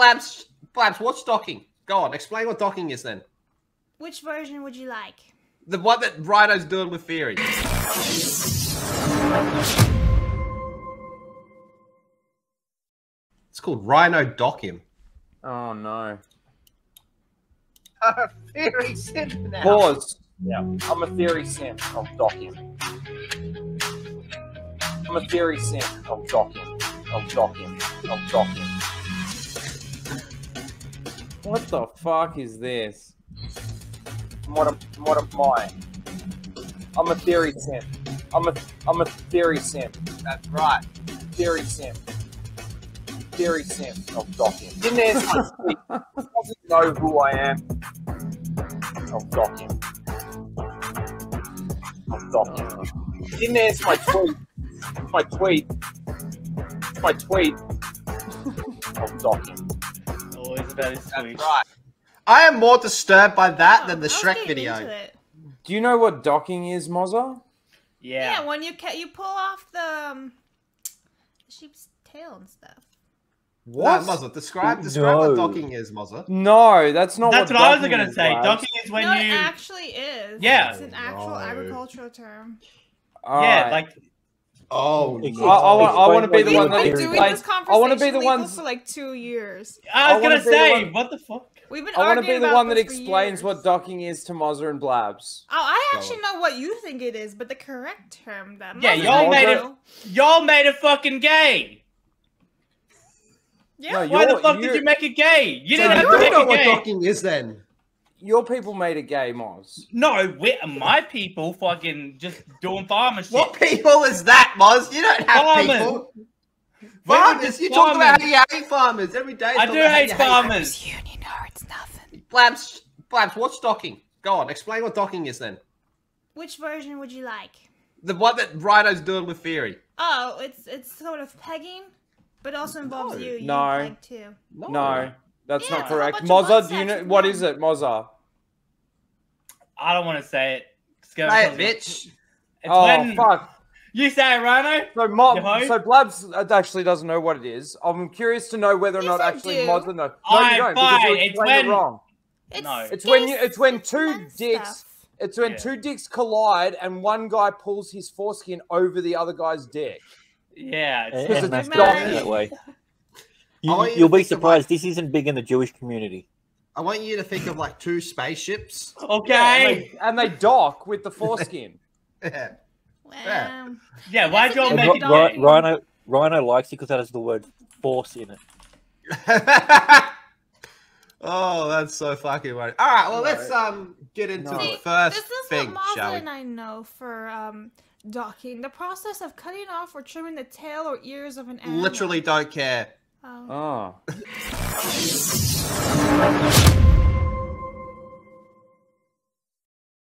Blabs, Blabs, what's docking? Go on, explain what docking is then. Which version would you like? The one that Ryno's doing with Theory. It's called Ryno Dock him. Oh no. A Theory simp now. Pause. Yeah. I'm a theory simp. I'll dock him. I'm a theory simp. I'll dock him. I'll dock him. I'll dock him. What the fuck is this? What am, what am I? I'm a theory simp. I'm a I'm a theory simp. That's right. Theory simp. Theory simp. I'll dock him. Didn't answer my tweet. Doesn't know who I am. I'll dock him. I'll dock him. Didn't answer my tweet. My tweet. My tweet. I'll dock him. Always about his That's right. I am more disturbed by that Oh, than the I was Shrek video. Do you know what docking is, Mozza? Yeah. Yeah. when you ca- you pull off the um, sheep's tail and stuff. What? No, Mozza, describe, describe what docking is, Mozza. No, that's not That's what what I was gonna is, say. Labs. Docking is when no, you. it actually is. Yeah. It's an actual No. agricultural term. Yeah, Alright. like Oh, Ex- I, I, want, I want to be the one that been Theory. doing explains. this I want to be the legal ones. for like two years. I I was wanna gonna be the say, one- what the fuck? We've been I want to be the one that explains years. what docking is to Mozza and Blabs. Oh, I actually know what you think it is, but the correct term that Yeah, y'all made it- Y'all made it fucking gay. Yeah. No, Why the fuck did you make it gay? You so didn't you have to don't make know it what docking is then. Your people made a gay Moz. No, we, my people fucking just doing farmer shit. What people is that, Moz? You don't have Farmers. people. We Farmers. You talk about how farmers. you hate farmers every day. I do about how hate you farmers. Union hurts nothing. Blabs, Blabs, what's docking? Go on, explain what docking is then. Which version would you like? The one that Ryno's doing with Theory. Oh, it's it's sort of pegging, but also involves No. you. You No. peg too. No, that's Yeah, not correct. bunch of Mozza, do you know section, what one. is it, Mozza? I don't want to say it. It's gonna Say it, cause bitch. Oh, it's oh when fuck! you say it, Ryno. So, Mo- You so Blabs actually doesn't know what it is. I'm curious to know whether or Yes, not I actually do. Mozza knows. No, Alright, you don't because you fine, it's explained it when- wrong. It's No. It's when you- it's when two dicks- stuff. It's when Yeah. two dicks collide and one guy pulls his foreskin over the other guy's dick. Yeah, it's, And, Because and it's that's that way. You, I want you to you'll be think of, surprised. This isn't big in the Jewish community. I want you to think of like two spaceships. okay. Yeah, and, they, and they dock with the foreskin. Yeah. Well, yeah, why'd y'all And And make it Ri- Ryno, Ryno likes it because that has the word force in it. oh, that's so fucking funny. All right, well, let's um get into No. the See, first this is thing, what shall and I know for um, docking. The process of cutting off or trimming the tail or ears of an animal. Literally don't care. Oh. Oh.